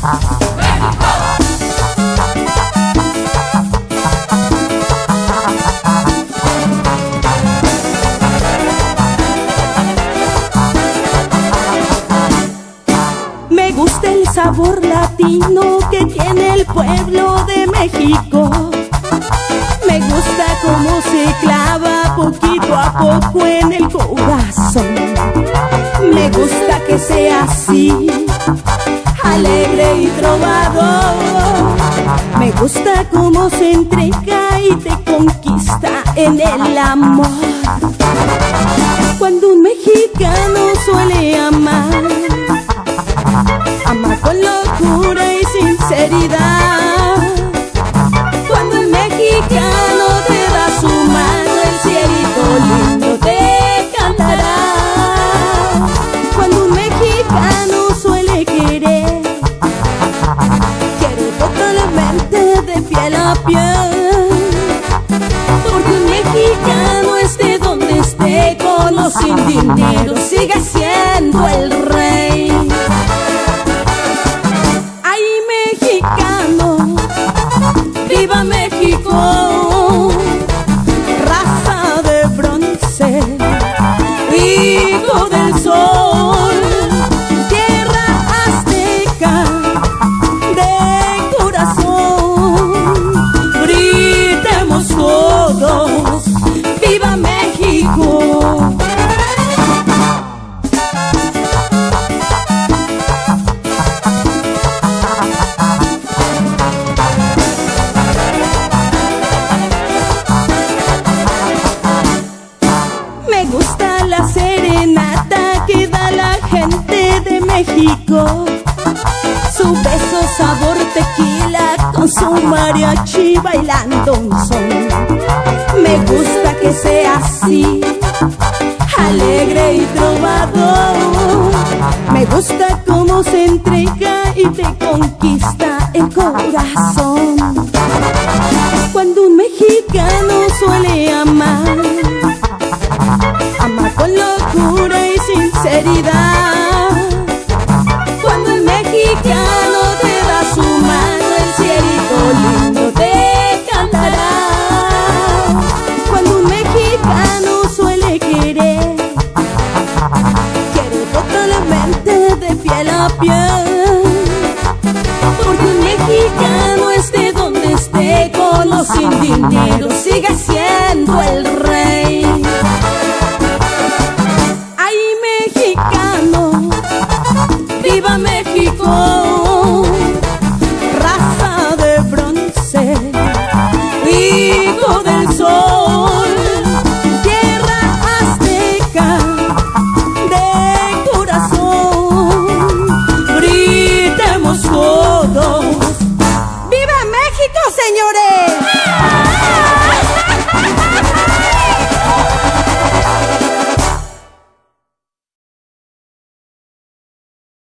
Me gusta el sabor latino que tiene el pueblo de México. Me gusta cómo se clava poquito a poco en el corazón. Me gusta que sea así alegre y trovador. Me gusta cómo se entrega y te conquista en el amor. Cuando un mexicano sin dinero, sigue siendo el rey. ¡Ay, mexicano! ¡Viva México! Su beso sabor tequila con su mariachi bailando un son. Me gusta que sea así, alegre y trovador. Me gusta cómo se entrega y te conquista el corazón. Cuando un mexicano suele amar ama con locura y sinceridad. Porque un mexicano esté donde esté, con o sin dinero, sigue siendo